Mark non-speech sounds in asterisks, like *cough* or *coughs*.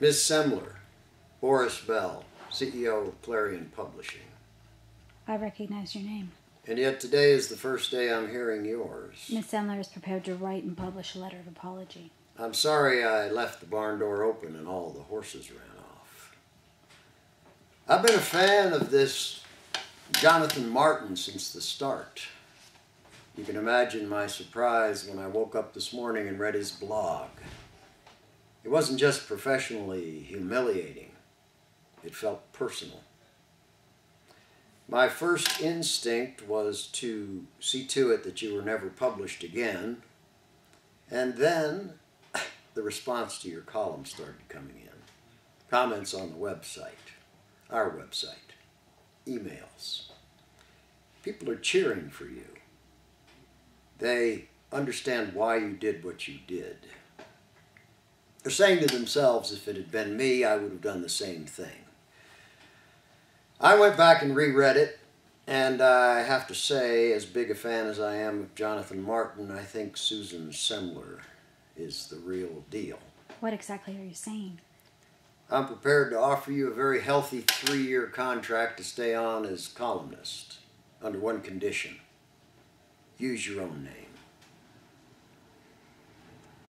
Ms. Semler, Boris Bell, CEO of Clarion Publishing. I recognize your name. And yet today is the first day I'm hearing yours. Miss Sandler is prepared to write and publish a letter of apology. I'm sorry I left the barn door open and all the horses ran off. I've been a fan of this Jonathan Martin since the start. You can imagine my surprise when I woke up this morning and read his blog. It wasn't just professionally humiliating, it felt personal. My first instinct was to see to it that you were never published again, and then *coughs* the response to your column started coming in. Comments on the website, our website, emails. People are cheering for you. They understand why you did what you did. They're saying to themselves, if it had been me, I would have done the same thing. I went back and reread it, and I have to say, as big a fan as I am of Jonathan Martin, I think Susan Semler is the real deal. What exactly are you saying? I'm prepared to offer you a very healthy three year contract to stay on as columnist under one condition use your own name.